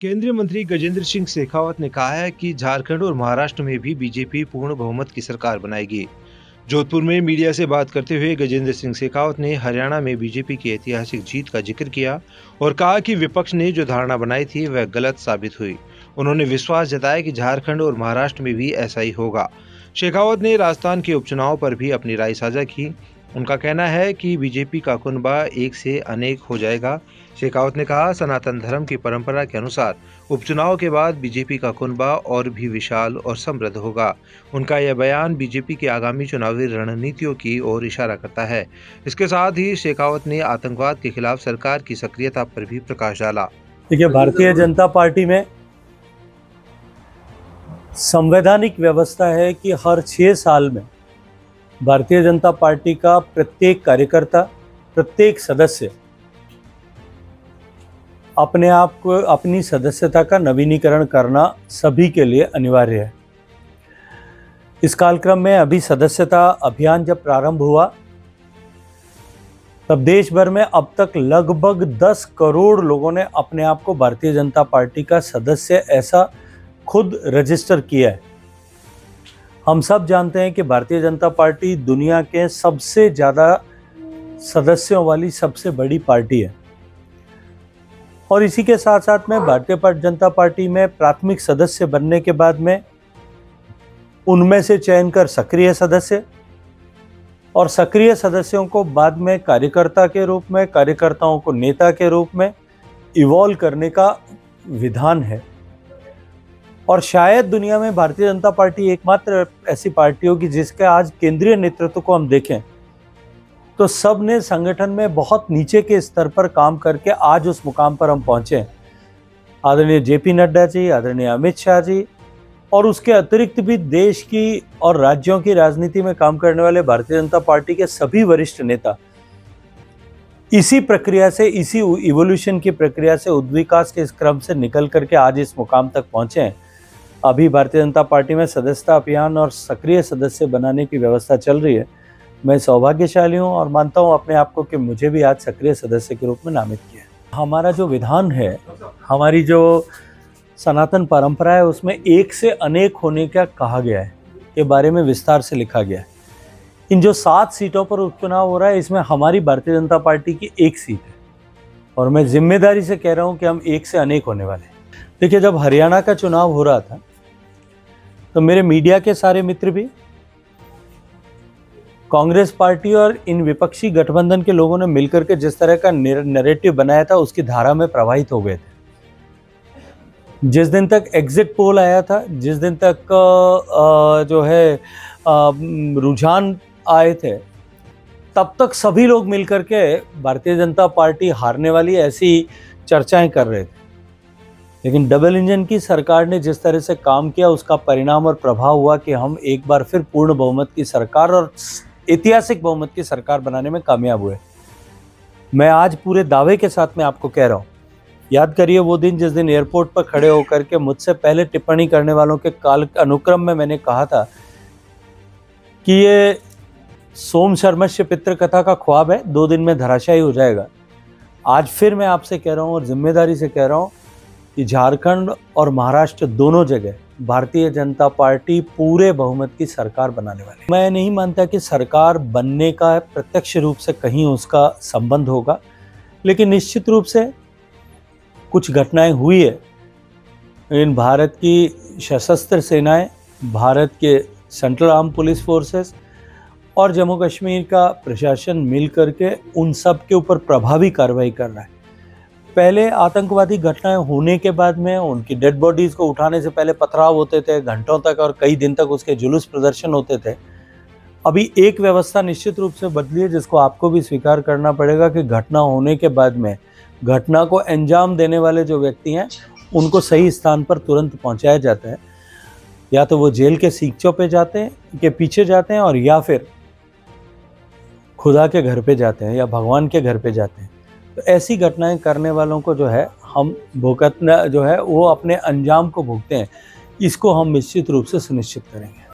केंद्रीय मंत्री गजेंद्र सिंह शेखावत ने कहा है कि झारखंड और महाराष्ट्र में भी बीजेपी पूर्ण बहुमत की सरकार बनाएगी। जोधपुर में मीडिया से बात करते हुए गजेंद्र सिंह शेखावत ने हरियाणा में बीजेपी की ऐतिहासिक जीत का ज़िक्र किया और कहा कि विपक्ष ने जो धारणा बनाई थी, वह गलत साबित हुई। उन्होंने विश्वास जताया कि झारखंड और महाराष्ट्र में भी ऐसा ही होगा। शेखावत ने राजस्थान के उपचुनाव पर भी अपनी राय साझा की। उनका कहना है कि बीजेपी का कुनबा एक से अनेक हो जाएगा। शेखावत ने कहा, सनातन धर्म की परंपरा के अनुसार उपचुनाव के बाद बीजेपी का कुनबा और भी विशाल और समृद्ध होगा। उनका यह बयान बीजेपी की आगामी चुनावी रणनीतियों की ओर इशारा करता है। इसके साथ ही शेखावत ने आतंकवाद के खिलाफ सरकार की सक्रियता पर भी प्रकाश डाला। देखिए, भारतीय जनता पार्टी में संवैधानिक व्यवस्था है कि हर छः साल में भारतीय जनता पार्टी का प्रत्येक कार्यकर्ता, प्रत्येक सदस्य अपने आप को, अपनी सदस्यता का नवीनीकरण करना सभी के लिए अनिवार्य है। इस कार्यक्रम में अभी सदस्यता अभियान जब प्रारंभ हुआ, तब देश भर में अब तक लगभग 10 करोड़ लोगों ने अपने आप को भारतीय जनता पार्टी का सदस्य ऐसा खुद रजिस्टर किया है। हम सब जानते हैं कि भारतीय जनता पार्टी दुनिया के सबसे ज़्यादा सदस्यों वाली सबसे बड़ी पार्टी है। और इसी के साथ साथ में भारतीय जनता पार्टी में प्राथमिक सदस्य बनने के बाद में उनमें से चयन कर सक्रिय सदस्य और सक्रिय सदस्यों को बाद में कार्यकर्ता के रूप में, कार्यकर्ताओं को नेता के रूप में इवॉल्व करने का विधान है। और शायद दुनिया में भारतीय जनता पार्टी एकमात्र ऐसी पार्टी होगी जिसके आज केंद्रीय नेतृत्व को हम देखें। तो सबने संगठन में बहुत नीचे के स्तर पर काम करके आज उस मुकाम पर हम पहुँचे। आदरणीय जेपी नड्डा जी, आदरणीय अमित शाह जी और उसके अतिरिक्त भी देश की और राज्यों की राजनीति में काम करने वाले भारतीय जनता पार्टी के सभी वरिष्ठ नेता। इसी प्रक्रिया से, इसी इवोल्यूशन की प्रक्रिया से, उद्विकास के इस क्रम से निकल करके आज इस मुकाम तक पहुँचे हैं। अभी भारतीय जनता पार्टी में सदस्यता अभियान और सक्रिय सदस्य बनाने की व्यवस्था चल रही है। मैं सौभाग्यशाली हूँ और मानता हूँ अपने आप को कि मुझे भी आज सक्रिय सदस्य के रूप में नामित किया हमारा जो विधान है, हमारी जो सनातन परंपरा है, उसमें एक से अनेक होने का कहा गया है। के बारे में विस्तार से लिखा गया है। इन जो सात सीटों पर उपचुनाव हो रहा है, इसमें हमारी भारतीय जनता पार्टी की एक सीट है। और मैं ज़िम्मेदारी से कह रहा हूँ कि हम एक से अनेक होने वाले हैं। देखिए, जब हरियाणा का चुनाव हो रहा था तो मेरे मीडिया के सारे मित्र भी, कांग्रेस पार्टी और इन विपक्षी गठबंधन के लोगों ने मिलकर के जिस तरह का नैरेटिव बनाया था, उसकी धारा में प्रवाहित हो गए थे। जिस दिन तक एग्जिट पोल आया था, जिस दिन तक जो है रुझान आए थे, तब तक सभी लोग मिलकर के भारतीय जनता पार्टी हारने वाली ऐसी चर्चाएँ कर रहे थे। लेकिन डबल इंजन की सरकार ने जिस तरह से काम किया, उसका परिणाम और प्रभाव हुआ कि हम एक बार फिर पूर्ण बहुमत की सरकार और ऐतिहासिक बहुमत की सरकार बनाने में कामयाब हुए। मैं आज पूरे दावे के साथ में आपको कह रहा हूँ, याद करिए वो दिन जिस दिन एयरपोर्ट पर खड़े होकर के मुझसे पहले टिप्पणी करने वालों के काल अनुक्रम में मैंने कहा था कि ये सोम शर्मश्य पितृ कथा का ख्वाब है, दो दिन में धराशायी हो जाएगा। आज फिर मैं आपसे कह रहा हूँ और ज़िम्मेदारी से कह रहा हूँ कि झारखंड और महाराष्ट्र दोनों जगह भारतीय जनता पार्टी पूरे बहुमत की सरकार बनाने वाली मैं नहीं मानता कि सरकार बनने का प्रत्यक्ष रूप से कहीं उसका संबंध होगा, लेकिन निश्चित रूप से कुछ घटनाएँ हुई है। इन भारत की सशस्त्र सेनाएँ, भारत के सेंट्रल आर्म पुलिस फोर्सेस और जम्मू कश्मीर का प्रशासन मिल करके उन सब के ऊपर प्रभावी कार्रवाई कर रहा है। पहले आतंकवादी घटनाएँ होने के बाद में उनकी डेड बॉडीज को उठाने से पहले पथराव होते थे, घंटों तक और कई दिन तक उसके जुलूस प्रदर्शन होते थे। अभी एक व्यवस्था निश्चित रूप से बदली है, जिसको आपको भी स्वीकार करना पड़ेगा कि घटना होने के बाद में घटना को अंजाम देने वाले जो व्यक्ति हैं, उनको सही स्थान पर तुरंत पहुँचाया जाता है। या तो वो जेल के सीखचों पे जाते हैं, के पीछे जाते हैं और या फिर खुदा के घर पे जाते हैं या भगवान के घर पे जाते हैं। तो ऐसी घटनाएँ करने वालों को जो है, हम भुगतना, जो है, वो अपने अंजाम को भुगते हैं। इसको हम निश्चित रूप से सुनिश्चित करेंगे।